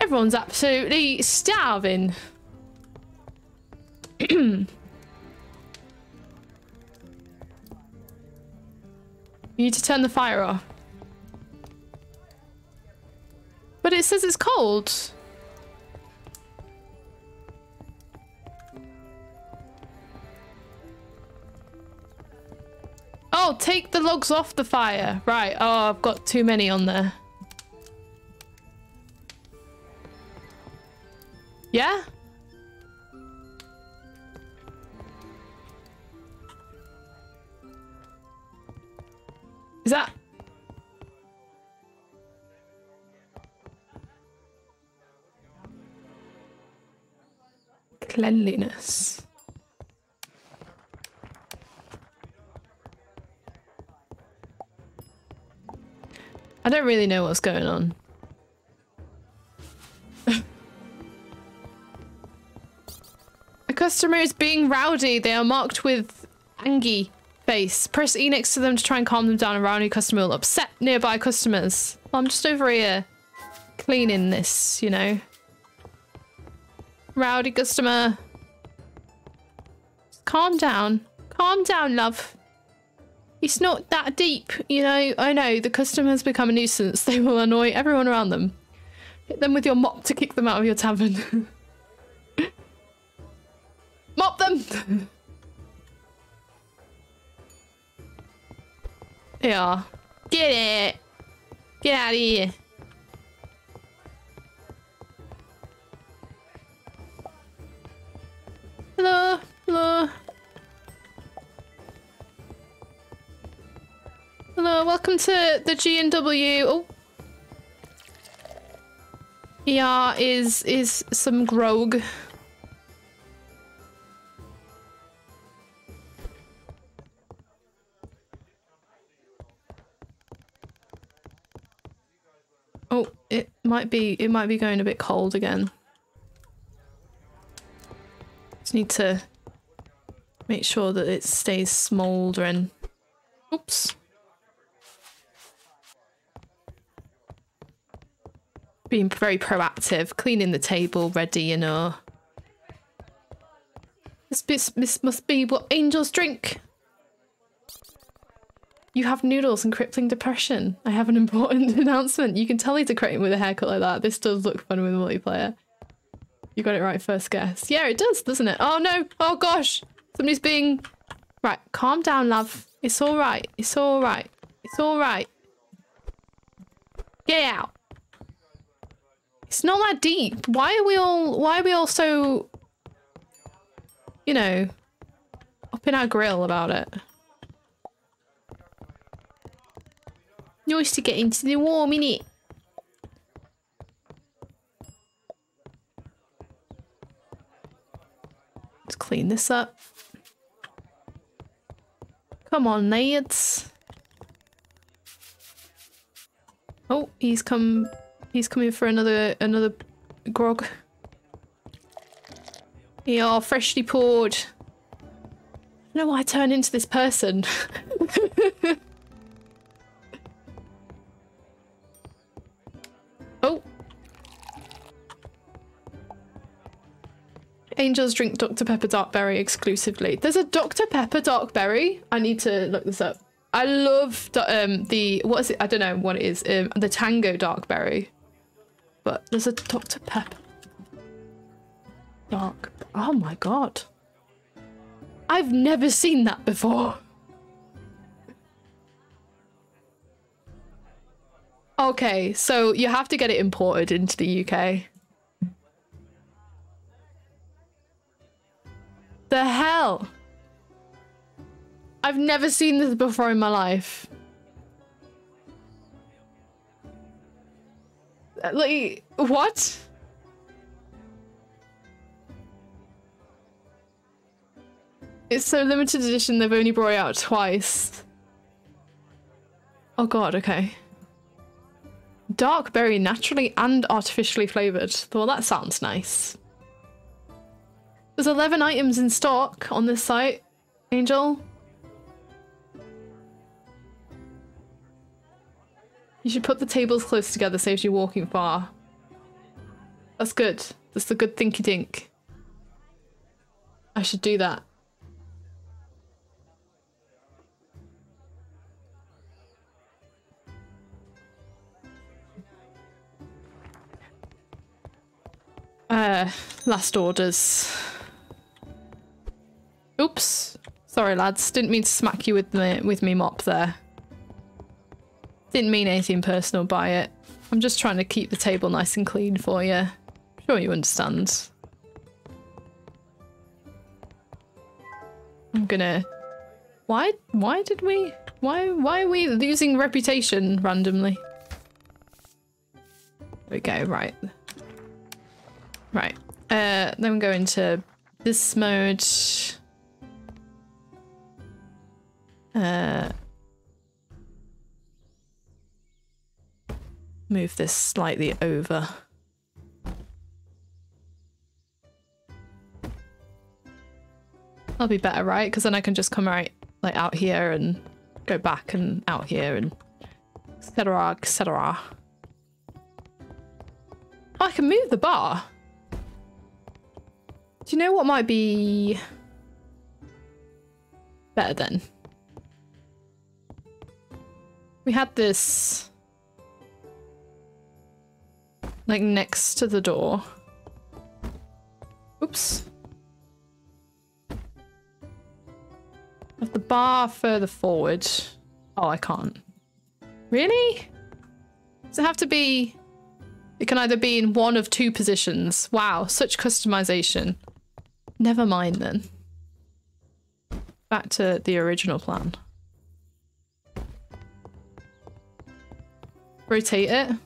Everyone's absolutely starving. (clears throat) you need to turn the fire off. But it says it's cold. Oh, take the logs off the fire. Right. Oh, I've got too many on there. Yeah? Is that... Cleanliness. I don't really know what's going on. A customer is being rowdy. They are marked with Angie face. Press E next to them to try and calm them down. A rowdy customer will upset nearby customers. I'm just over here cleaning this, you know. Rowdy customer. Calm down. Calm down, love. It's not that deep, you know. I know the customers become a nuisance. (laughs) They will annoy everyone around them. Hit them with your mop to kick them out of your tavern. (laughs) mop them! (laughs) yeah. Get it! Get out of here. Hello, hello. Hello, welcome to the G&W. Oh. Yeah, is is some grog. Oh, it might be it might be going a bit cold again. Just need to make sure that it stays smouldering. Oops. Being very proactive, cleaning the table, ready, you know. This, this, this must be what angels drink. You have noodles and crippling depression. I have an important (laughs) announcement. You can tell he's a cretin with a haircut like that. This does look fun with multiplayer. You got it right first guess. Yeah, it does, doesn't it? Oh no! Oh gosh! Somebody's being... Right, calm down, love. It's alright. It's alright. It's alright. Get out! It's not that deep. Why are we all why are we all so you know up in our grill about it? Nice to get into the warm, innit? Let's clean this up. Come on, lads. Oh, he's come He's coming for another another grog. Yeah, freshly poured. I don't know why I turn into this person. (laughs) oh. Angels drink Dr. Pepper Dark Berry exclusively. There's a Dr. Pepper Dark Berry. I need to look this up. I love um, the, what is it? I don't know what it is. Um, the Tango Dark Berry but there's a Dr. Pepper. Dark. Oh my god. I've never seen that before. Okay, so you have to get it imported into the UK. The hell? I've never seen this before in my life. Like, what? It's so limited edition, they've only brought it out twice. Oh god, okay. Dark berry, naturally and artificially flavoured. Well, that sounds nice. There's 11 items in stock on this site, Angel. You should put the tables close together, saves you walking far. That's good. That's the good thinky dink. I should do that. Uh, last orders. Oops. Sorry, lads. Didn't mean to smack you with me with me mop there. Didn't mean anything personal by it. I'm just trying to keep the table nice and clean for you. I'm sure you understand. I'm gonna... Why? Why did we... Why, why are we losing reputation randomly? There we go, right. Right. Uh, then we go into this mode. Uh, move this slightly over. That'll be better, right? Because then I can just come right like out here and go back and out here and etc. etc. Oh, I can move the bar. Do you know what might be better then? We had this like next to the door. Oops. Have the bar further forward. Oh, I can't. Really? Does it have to be... It can either be in one of two positions. Wow, such customization. Never mind then. Back to the original plan. Rotate it.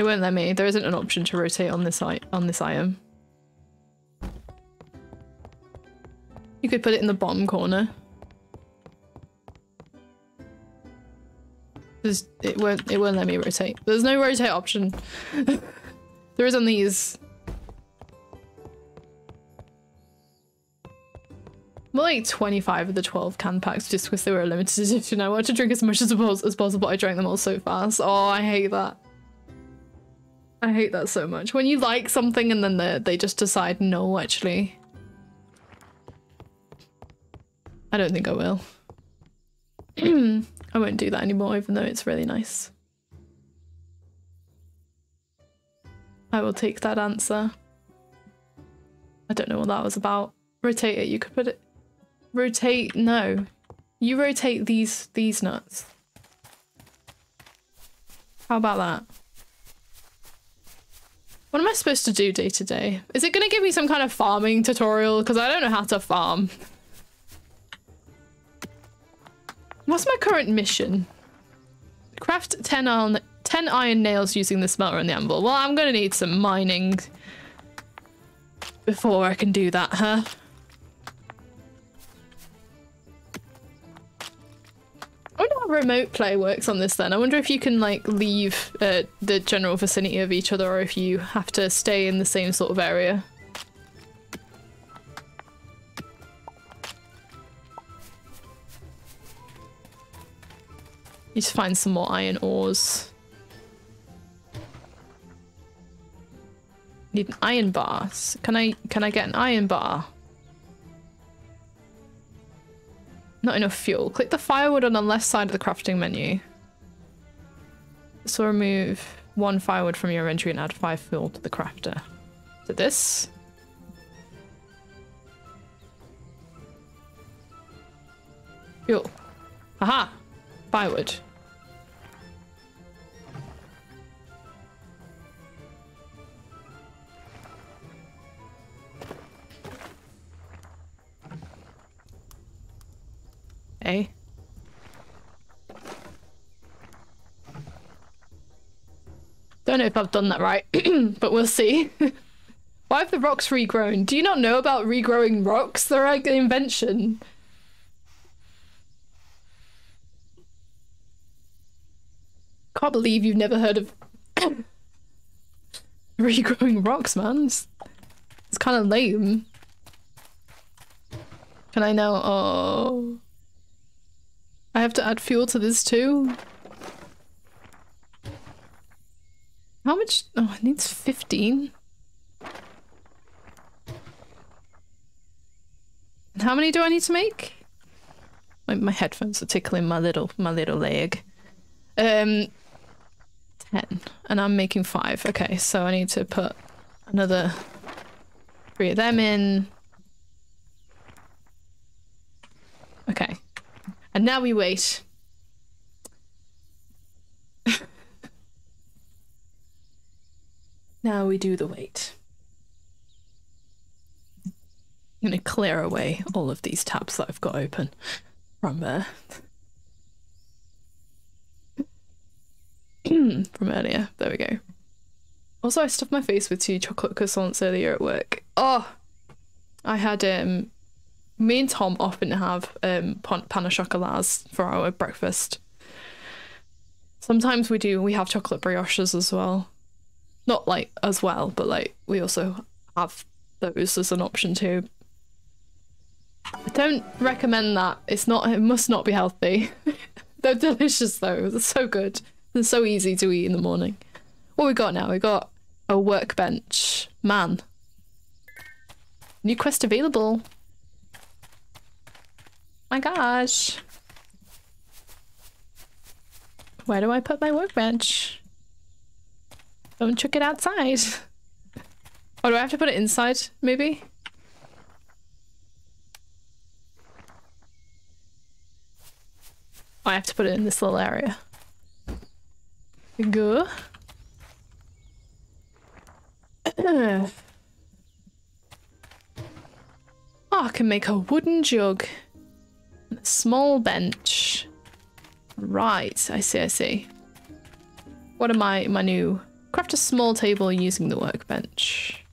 It won't let me. There isn't an option to rotate on this on this item. You could put it in the bottom corner. There's, it won't it won't let me rotate. There's no rotate option. (laughs) there is on these. More like 25 of the 12 can packs just because they were a limited (laughs) edition. I wanted to drink as much as, as possible. I drank them all so fast. Oh, I hate that. I hate that so much. When you like something and then they, they just decide, no, actually. I don't think I will. (clears throat) I won't do that anymore, even though it's really nice. I will take that answer. I don't know what that was about. Rotate it, you could put it... Rotate, no. You rotate these, these nuts. How about that? What am I supposed to do day to day? Is it going to give me some kind of farming tutorial? Because I don't know how to farm. What's my current mission? Craft 10 iron, 10 iron nails using the smelter and the anvil. Well, I'm going to need some mining before I can do that, huh? Remote play works on this then. I wonder if you can like leave uh, the general vicinity of each other or if you have to stay in the same sort of area. Need to find some more iron ores. Need an iron bar. Can I can I get an iron bar? Not enough fuel. Click the firewood on the left side of the crafting menu. So remove one firewood from your inventory and add five fuel to the crafter. To this. Fuel. Aha! Firewood. Eh? Don't know if I've done that right, (clears throat) but we'll see. (laughs) Why have the rocks regrown? Do you not know about regrowing rocks? They're like an invention. Can't believe you've never heard of (laughs) regrowing rocks, man. It's, it's kind of lame. Can I now? Oh. I have to add fuel to this too? How much? Oh, it needs 15. And how many do I need to make? My, my headphones are tickling my little my little leg. Um, 10. And I'm making 5. Okay, so I need to put another three of them in. Okay. And now we wait. (laughs) now we do the wait. I'm going to clear away all of these tabs that I've got open from uh, (clears throat) from earlier. There we go. Also, I stuffed my face with two chocolate croissants earlier at work. Oh, I had um me and Tom often have um, pain, au chocolats for our breakfast. Sometimes we do, we have chocolate brioches as well. Not like as well, but like we also have those as an option too. I don't recommend that. It's not. It must not be healthy. (laughs) They're delicious though. They're so good. They're so easy to eat in the morning. What we got now? We got a workbench. Man. New quest available. My gosh. Where do I put my workbench? Don't chuck it outside. (laughs) Oh, do I have to put it inside, maybe? I have to put it in this little area. Go. (clears throat) oh, I can make a wooden jug. Small bench. Right, I see, I see. What am I, my new... Craft a small table using the workbench.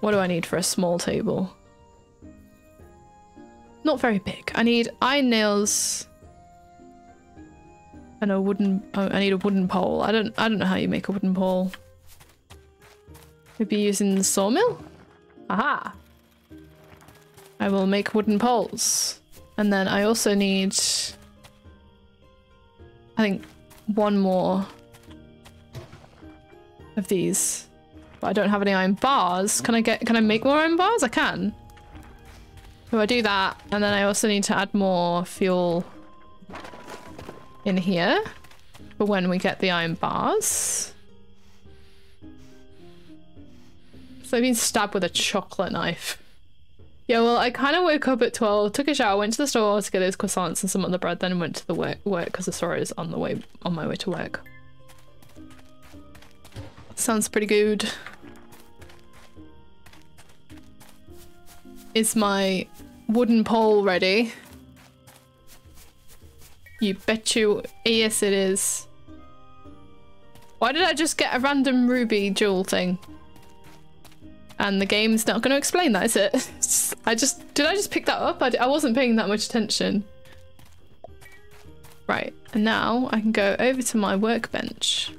What do I need for a small table? Not very big. I need iron nails and a wooden. Oh, I need a wooden pole. I don't. I don't know how you make a wooden pole. Maybe using the sawmill. Aha! I will make wooden poles, and then I also need. I think one more of these. But I don't have any iron bars. Can I get? Can I make more iron bars? I can. So I do that, and then I also need to add more fuel in here for when we get the iron bars. So I've been stabbed with a chocolate knife. Yeah, well, I kind of woke up at 12, took a shower, went to the store to get those croissants and some other bread, then went to the work work because the store is on the way on my way to work. Sounds pretty good. Is my wooden pole ready? You bet you. Yes, it is. Why did I just get a random ruby jewel thing? And the game's not going to explain that, is it? I just... Did I just pick that up? I, I wasn't paying that much attention. Right, and now I can go over to my workbench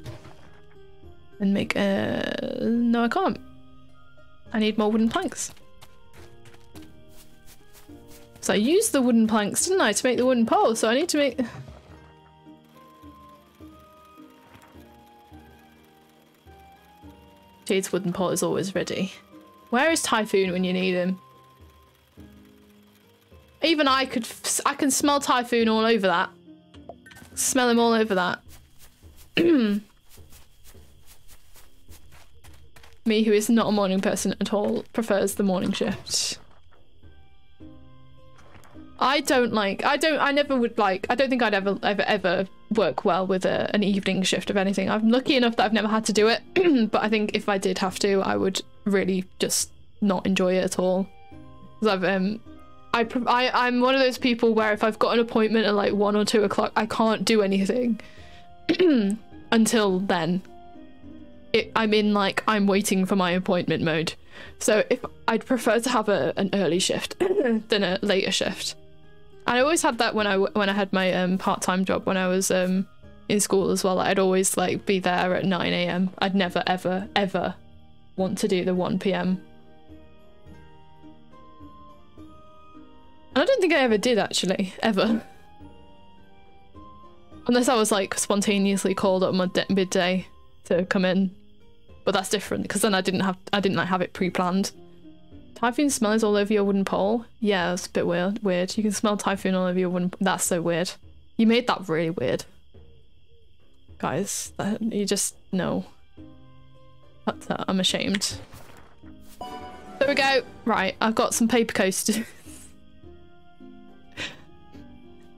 and make a... No, I can't. I need more wooden planks. So I used the wooden planks, didn't I, to make the wooden pole, so I need to make... Jade's wooden pole is always ready. Where is Typhoon when you need him? Even I could... I can smell Typhoon all over that. Smell him all over that. (clears throat) Me, who is not a morning person at all, prefers the morning shift. I don't like, I don't, I never would like, I don't think I'd ever, ever, ever work well with a, an evening shift of anything. I'm lucky enough that I've never had to do it, (clears throat) but I think if I did have to, I would really just not enjoy it at all. Because I've, um, I, I, I'm one of those people where if I've got an appointment at like one or two o'clock, I can't do anything (clears throat) until then. It, I'm in like, I'm waiting for my appointment mode. So if I'd prefer to have a, an early shift (clears throat) than a later shift. I always had that when I when I had my um, part-time job when I was um, in school as well. I'd always like be there at 9 a.m. I'd never ever ever want to do the 1 p.m. And I don't think I ever did actually ever. Unless I was like spontaneously called at midday to come in. But that's different because then I didn't have I didn't like have it pre-planned. Typhoon smells all over your wooden pole. Yeah, it's a bit weird. Weird. You can smell typhoon all over your wooden. That's so weird. You made that really weird, guys. That, you just know. That's, uh, I'm ashamed. There we go. Right, I've got some paper coasters. (laughs)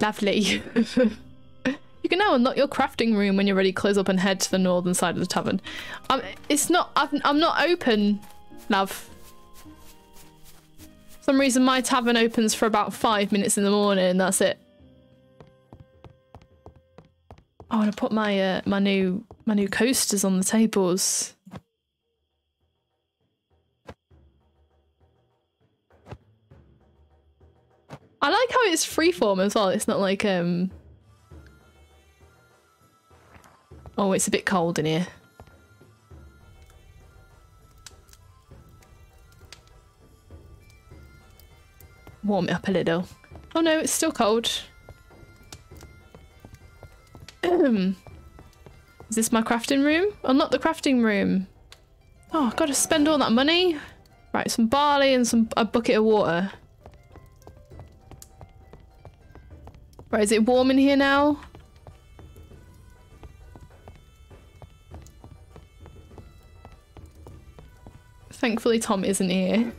Lovely. (laughs) you can now unlock your crafting room when you're ready. Close up and head to the northern side of the tavern. Um, it's not. I'm, I'm not open, love some reason my tavern opens for about five minutes in the morning that's it. I want to put my uh, my new my new coasters on the tables. I like how it's freeform as well. It's not like um. Oh, it's a bit cold in here. Warm it up a little. Oh no, it's still cold. (clears throat) Is this my crafting room? Oh, not the crafting room. Oh, I've got to spend all that money. Right, some barley and some a bucket of water. Right, is it warm in here now? Thankfully Tom isn't here.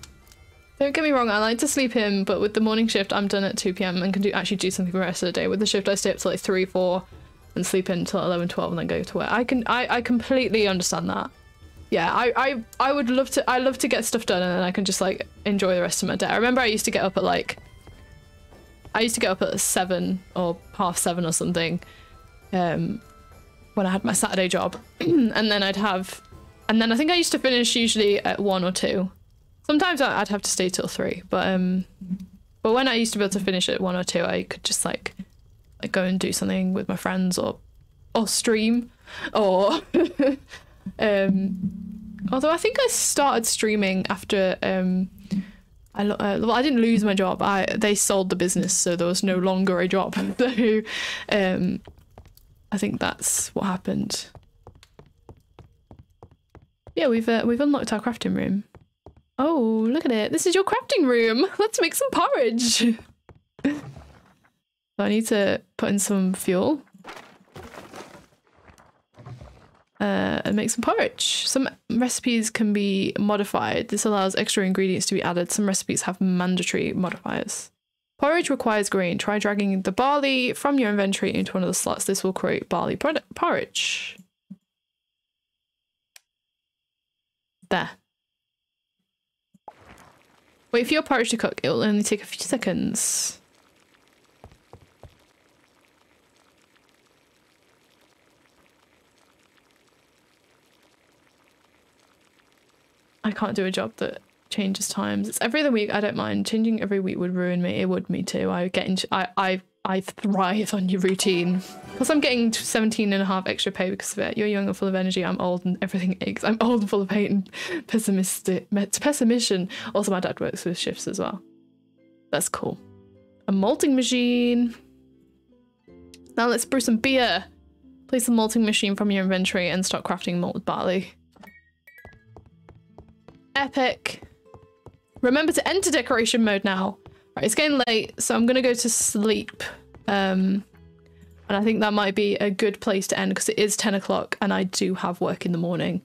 Don't get me wrong, I like to sleep in, but with the morning shift I'm done at 2pm and can do actually do something for the rest of the day. With the shift I stay up till like 3, 4 and sleep in until 11, 12 and then go to work. I can I, I completely understand that. Yeah, I, I I would love to I love to get stuff done and then I can just like enjoy the rest of my day. I remember I used to get up at like I used to get up at 7 or half 7 or something um when I had my Saturday job (clears throat) and then I'd have and then I think I used to finish usually at 1 or 2 Sometimes I'd have to stay till three, but um, but when I used to be able to finish at one or two, I could just like, like go and do something with my friends or or stream or (laughs) um. Although I think I started streaming after um, I uh, well I didn't lose my job. I they sold the business, so there was no longer a job. (laughs) so um, I think that's what happened. Yeah, we've uh, we've unlocked our crafting room. Oh, look at it. This is your crafting room. Let's make some porridge. I need to put in some fuel. Uh, and make some porridge. Some recipes can be modified. This allows extra ingredients to be added. Some recipes have mandatory modifiers. Porridge requires grain. Try dragging the barley from your inventory into one of the slots. This will create barley porridge. There. Wait for your porridge to cook. It will only take a few seconds. I can't do a job that changes times. It's every other week. I don't mind. Changing every week would ruin me. It would me too. I get into I I I thrive on your routine. Plus I'm getting 17 and a half extra pay because of it. You're young and full of energy. I'm old and everything aches. I'm old and full of hate and pessimistic, pessimism. Also my dad works with shifts as well. That's cool. A malting machine. Now let's brew some beer. Place the malting machine from your inventory and start crafting malted barley. Epic. Remember to enter decoration mode now. Right, it's getting late, so I'm gonna go to sleep. Um, and I think that might be a good place to end because it is 10 o'clock and I do have work in the morning.